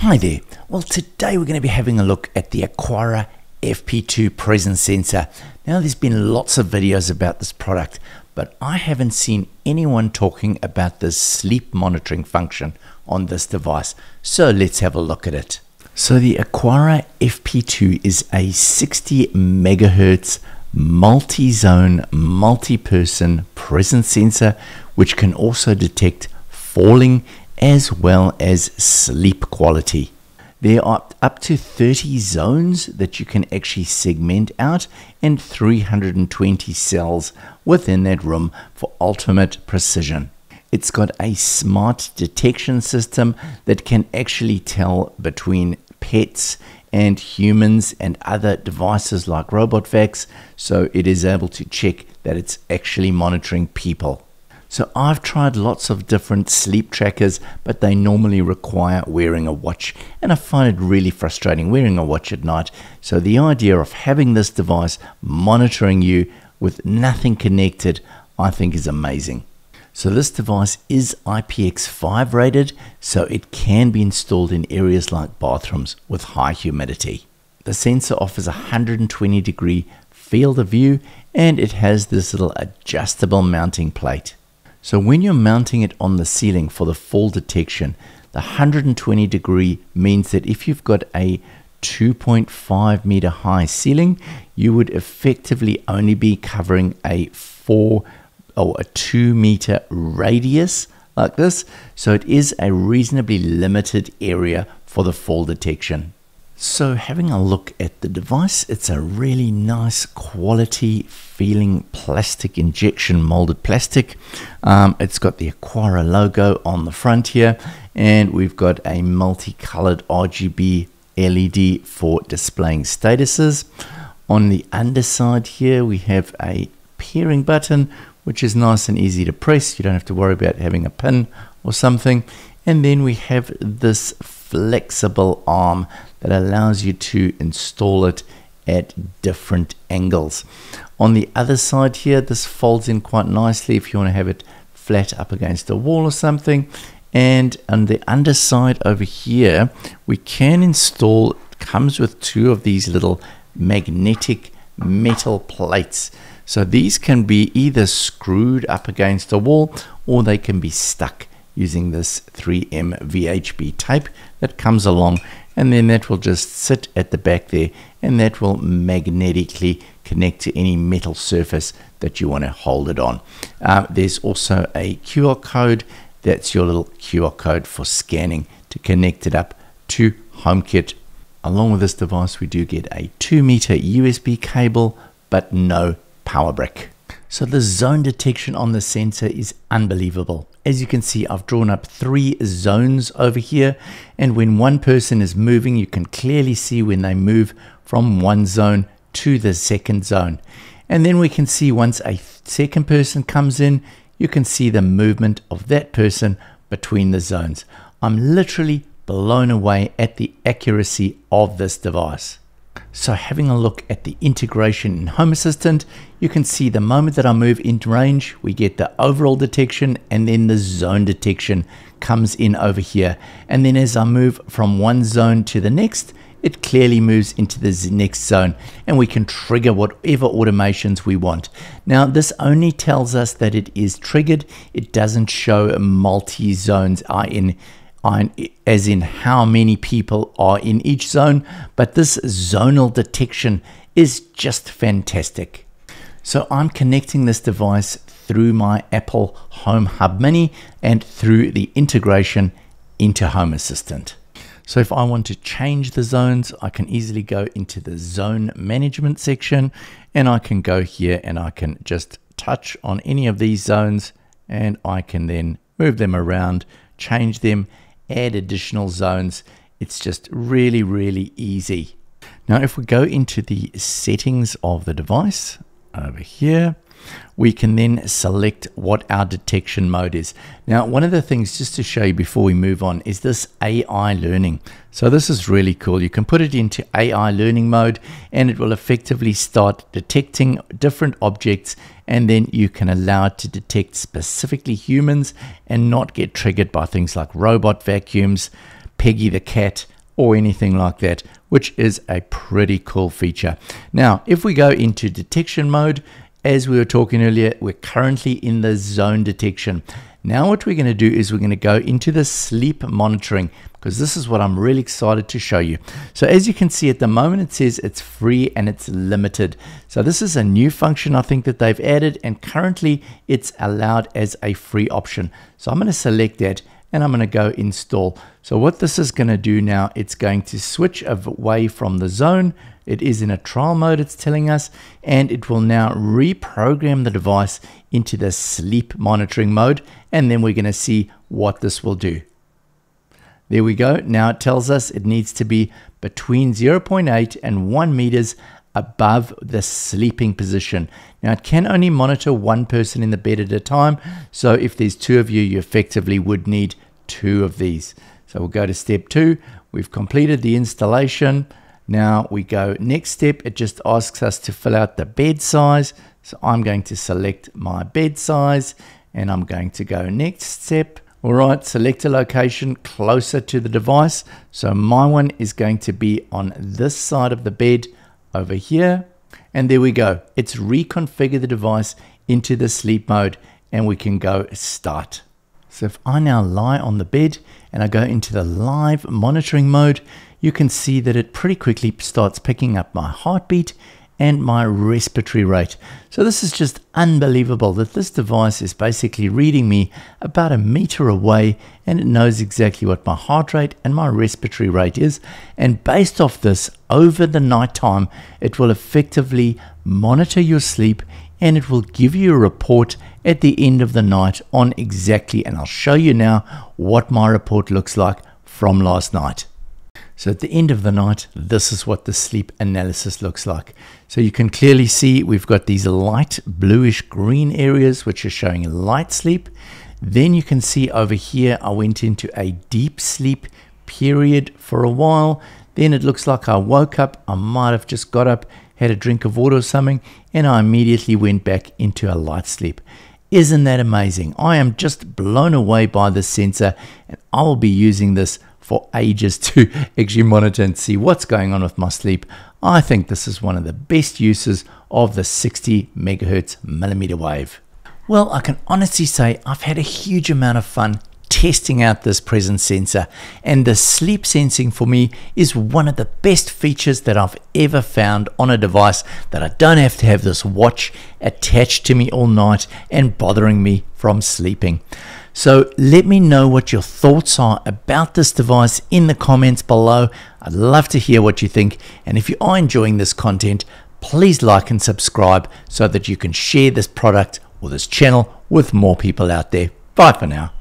Hi there. Well, today we're going to be having a look at the Aqara FP2 presence sensor. Now, there's been lots of videos about this product, but I haven't seen anyone talking about the sleep monitoring function on this device. So let's have a look at it. So the Aqara FP2 is a 60 megahertz multi-zone, multi-person presence sensor, which can also detect falling as well as sleep quality. There are up to 30 zones that you can actually segment out and 320 cells within that room for ultimate precision. It's got a smart detection system that can actually tell between pets and humans and other devices like robot vacs, so it is able to check that it's actually monitoring people. So I've tried lots of different sleep trackers, but they normally require wearing a watch, and I find it really frustrating wearing a watch at night. So the idea of having this device monitoring you with nothing connected, I think is amazing. So this device is IPX5 rated, so it can be installed in areas like bathrooms with high humidity. The sensor offers a 120 degree field of view and it has this little adjustable mounting plate. So when you're mounting it on the ceiling for the fall detection, the 120 degree means that if you've got a 2.5 meter high ceiling, you would effectively only be covering a 4 or a 2 meter radius like this. So it is a reasonably limited area for the fall detection. So having a look at the device, it's a really nice quality feeling plastic injection molded plastic. Um, it's got the Aqara logo on the front here and we've got a multicolored RGB LED for displaying statuses. On the underside here we have a pairing button which is nice and easy to press. You don't have to worry about having a pin or something. And then we have this flexible arm that allows you to install it at different angles. On the other side here, this folds in quite nicely if you want to have it flat up against a wall or something. And on the underside over here, we can install, comes with two of these little magnetic metal plates. So these can be either screwed up against a wall or they can be stuck using this 3M VHB tape that comes along and then that will just sit at the back there and that will magnetically connect to any metal surface that you want to hold it on. Uh, there's also a QR code that's your little QR code for scanning to connect it up to HomeKit. Along with this device we do get a 2 meter USB cable but no power brick. So the zone detection on the sensor is unbelievable. As you can see, I've drawn up three zones over here. And when one person is moving, you can clearly see when they move from one zone to the second zone. And then we can see once a second person comes in, you can see the movement of that person between the zones. I'm literally blown away at the accuracy of this device. So having a look at the integration in Home Assistant, you can see the moment that I move into range, we get the overall detection and then the zone detection comes in over here. And then as I move from one zone to the next, it clearly moves into the next zone and we can trigger whatever automations we want. Now this only tells us that it is triggered. It doesn't show multi zones are in as in how many people are in each zone, but this zonal detection is just fantastic. So I'm connecting this device through my Apple HomePod Mini and through the integration into Home Assistant. So if I want to change the zones, I can easily go into the zone management section and I can go here and I can just touch on any of these zones and I can then move them around, change them add additional zones. It's just really, really easy. Now, if we go into the settings of the device over here, we can then select what our detection mode is. Now, one of the things just to show you before we move on is this AI learning. So this is really cool. You can put it into AI learning mode and it will effectively start detecting different objects and then you can allow it to detect specifically humans and not get triggered by things like robot vacuums, Peggy the cat or anything like that, which is a pretty cool feature. Now, if we go into detection mode, as we were talking earlier, we're currently in the zone detection. Now what we're going to do is we're going to go into the sleep monitoring because this is what I'm really excited to show you. So as you can see at the moment it says it's free and it's limited. So this is a new function I think that they've added and currently it's allowed as a free option. So I'm going to select that and I'm going to go install. So what this is going to do now, it's going to switch away from the zone. It is in a trial mode, it's telling us, and it will now reprogram the device into the sleep monitoring mode, and then we're going to see what this will do. There we go. Now it tells us it needs to be between 0.8 and 1 meters above the sleeping position. Now, it can only monitor one person in the bed at a time. So, if there's two of you, you effectively would need two of these. So, we'll go to step two. We've completed the installation. Now, we go next step. It just asks us to fill out the bed size. So, I'm going to select my bed size and I'm going to go next step. All right, select a location closer to the device. So, my one is going to be on this side of the bed over here. And there we go. It's reconfigured the device into the sleep mode and we can go start. So if I now lie on the bed and I go into the live monitoring mode, you can see that it pretty quickly starts picking up my heartbeat and my respiratory rate. So this is just unbelievable that this device is basically reading me about a meter away and it knows exactly what my heart rate and my respiratory rate is. And based off this, over the night time, it will effectively monitor your sleep and it will give you a report at the end of the night on exactly, and I'll show you now what my report looks like from last night. So at the end of the night, this is what the sleep analysis looks like. So you can clearly see we've got these light bluish green areas which are showing light sleep. Then you can see over here I went into a deep sleep period for a while. Then it looks like I woke up. I might have just got up, had a drink of water or something, and I immediately went back into a light sleep. Isn't that amazing? I am just blown away by this sensor and I will be using this for ages to actually monitor and see what's going on with my sleep. I think this is one of the best uses of the 60 megahertz millimeter wave. Well, I can honestly say I've had a huge amount of fun testing out this presence sensor and the sleep sensing for me is one of the best features that I've ever found on a device that I don't have to have this watch attached to me all night and bothering me from sleeping. So let me know what your thoughts are about this device in the comments below. I'd love to hear what you think. And if you are enjoying this content, please like and subscribe so that you can share this product or this channel with more people out there. Bye for now.